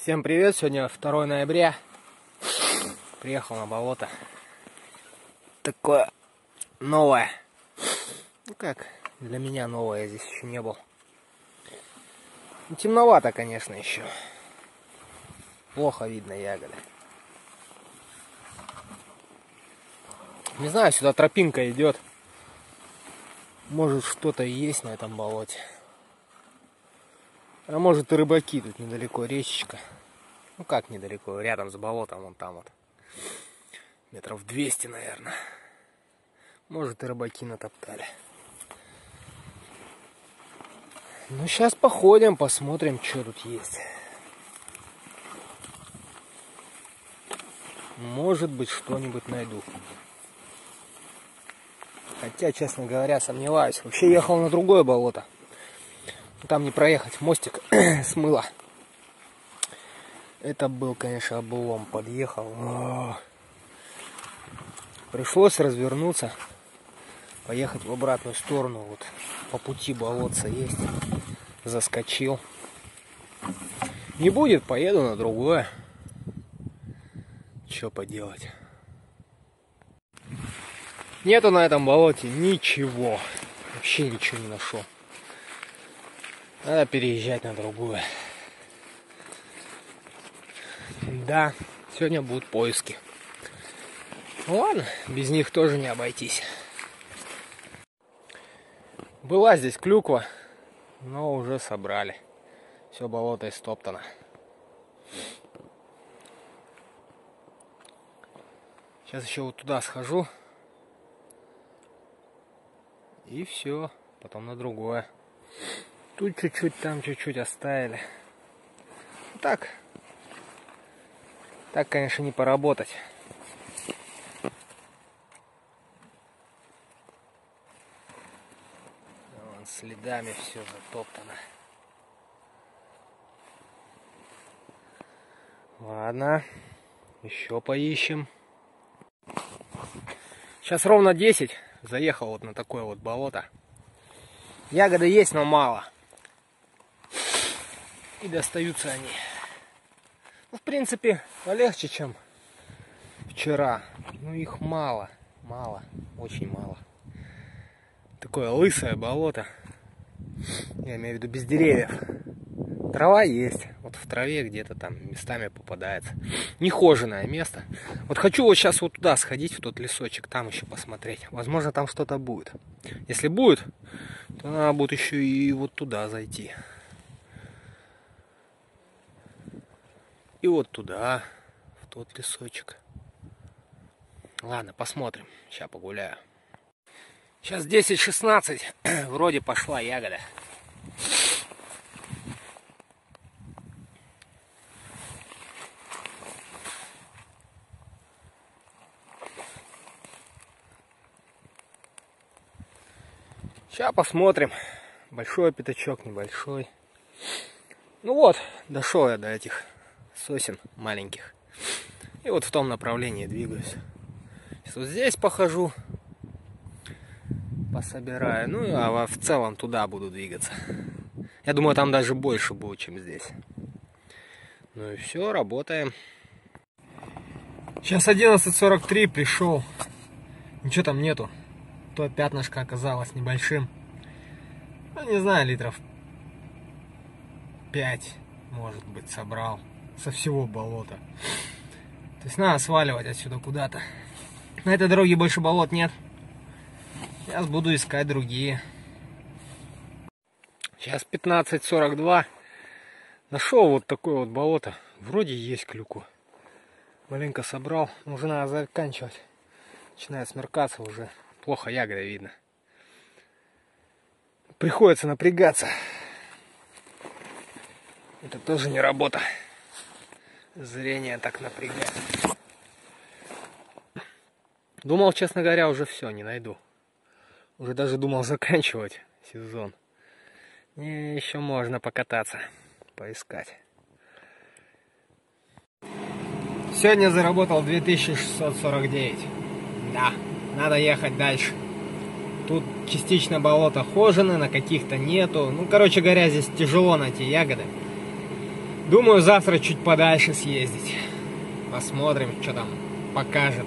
Всем привет! Сегодня 2 ноября. Приехал на болото. Такое новое. Ну как, для меня новое, я здесь еще не был. Ну, темновато, конечно, еще. Плохо видно ягоды. Не знаю, сюда тропинка идет. Может что-то есть на этом болоте. А может и рыбаки, тут недалеко речечка. Ну как недалеко, рядом с болотом, вон там вот. Метров 200, наверное. Может и рыбаки натоптали. Ну сейчас походим, посмотрим, что тут есть. Может быть, что-нибудь найду. Хотя, честно говоря, сомневаюсь. Вообще ехал на другое болото. Там не проехать, мостик смыло. Это был, конечно, облом. Подъехал. О! Пришлось развернуться, поехать в обратную сторону. Вот по пути болотца есть. Заскочил. Не будет, поеду на другое. Что поделать? Нету на этом болоте ничего. Вообще ничего не нашел. Надо переезжать на другую. Да, сегодня будут поиски. Ну ладно, без них тоже не обойтись. Была здесь клюква, но уже собрали. Все болото истоптано. Сейчас еще вот туда схожу. И все. Потом на другое. Тут чуть-чуть, там чуть-чуть оставили. Так. Так, конечно, не поработать. Следами все затоптано. Ладно. Еще поищем. Сейчас ровно 10. Заехал вот на такое вот болото. Ягоды есть, но мало. И достаются они. Ну, в принципе, полегче, чем вчера. Ну, их мало. Мало. Очень мало. Такое лысое болото. Я имею в виду без деревьев. Трава есть. Вот в траве где-то там местами попадается. Нехоженное место. Вот хочу вот сейчас вот туда сходить, в тот лесочек, там еще посмотреть. Возможно, там что-то будет. Если будет, то надо будет еще и вот туда зайти. И вот туда, в тот лесочек. Ладно, посмотрим. Сейчас погуляю. Сейчас 10-16. Вроде пошла ягода. Сейчас посмотрим. Большой пятачок, небольшой. Ну вот, дошел я до этих сосен маленьких. И вот в том направлении двигаюсь. Вот здесь похожу, пособираю. Ну, а в целом туда буду двигаться. Я думаю, там даже больше будет, чем здесь. Ну и все, работаем. Сейчас 11.43 пришел. Ничего там нету. То пятнышко оказалось небольшим. Ну, не знаю, литров 5, может быть, собрал со всего болота. То есть надо сваливать отсюда куда-то. На этой дороге больше болот нет. Сейчас буду искать другие. Сейчас 15.42. Нашел вот такое вот болото. Вроде есть клюку. Маленько собрал. Уже надо заканчивать. Начинает смеркаться уже. Плохо ягода видно. Приходится напрягаться. Это тоже не работа. Зрение так напрягает. Думал, честно говоря, уже все, не найду. Уже даже думал заканчивать сезон. Не, еще можно покататься, поискать. Сегодня заработал 2649. Да, надо ехать дальше. Тут частично болото хожено, на каких-то нету. Ну, короче говоря, здесь тяжело найти ягоды. Думаю, завтра чуть подальше съездить. Посмотрим, что там покажет